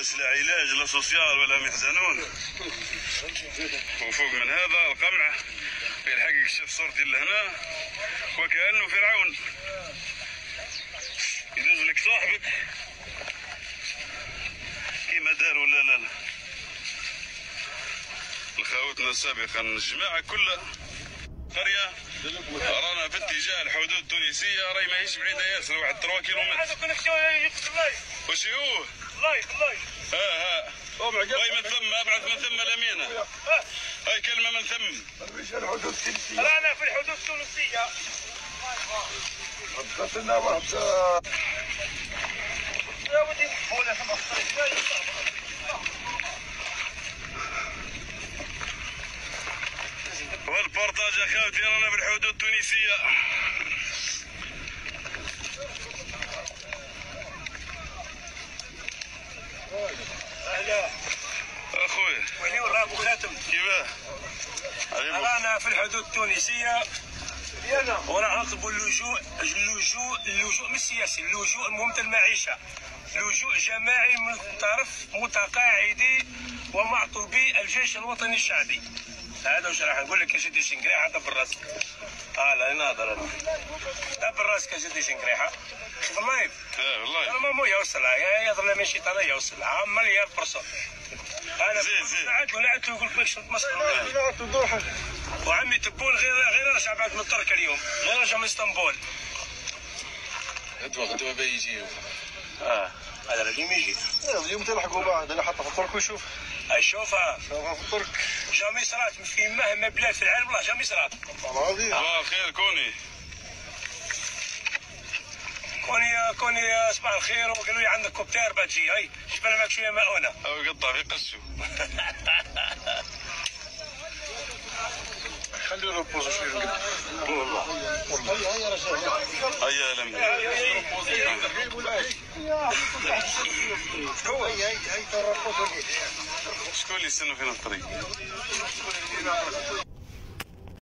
بس لا علاج لا سوسيال ولا هم يحزنون وفوق من هذا القمع في الحق يكشف صورتي لهنا وكأنه فرعون. يدوز لك صاحبك كيما دار ولا لا لا. الخاوتنا سابقا الجماعة كلها. قرية. رانا في اتجاه الحدود التونسية راهي ماهيش بعيدة ياسر واحد 3 كيلومتر. وش هو؟ لايف لايف ها. ها هاي من ثم أبعث من ثم الأمينة. هاي كلمة من ثم. رانا في الحدود التونسية. قتلنا واحد يا ودي رانا في الحدود التونسية. اخويا وعلي وراب وخاتم كيفاه؟ رانا في الحدود التونسية. وراح نطلبوا اللجوء اللجوء اللجوء مش سياسي اللجوء المهم المعيشة. لجوء جماعي من طرف متقاعدي ومعطوبي الجيش الوطني الشعبي. هذا وش راح نقول لك يا سيدي شنقريحة؟ دبر راسك. آه لا ناظر أنا. دبر راسك يا سيدي شنقريحة. شوف ال live. آه أنا والله. ما مو يوصلها يا يظل من شيطان يوصلها مليار percent أنا. قعدت ويقول لك شنط مسخره وعمي تبون غير غير رجع بعد من ترك اليوم. غير رجع من إسطنبول. غدوه غدوه بيجي آه هذا اليوم يجي. اليوم تلحقوا بعض أنا حتى في الطرق وشوف. اشوفها شوفها في الطرق جامي صرات في مهما بلاد في العالم والله جامي صرات العظيم. صباح الخير كوني. كوني صباح الخير وقالوا لي عندك كوبتير بتجي هاي جيب لنا معك شوية ماء هنا أو يقطع في قشو خلينا نبوز شوية هيا لم شكون اللي يستنوا فينا الطريق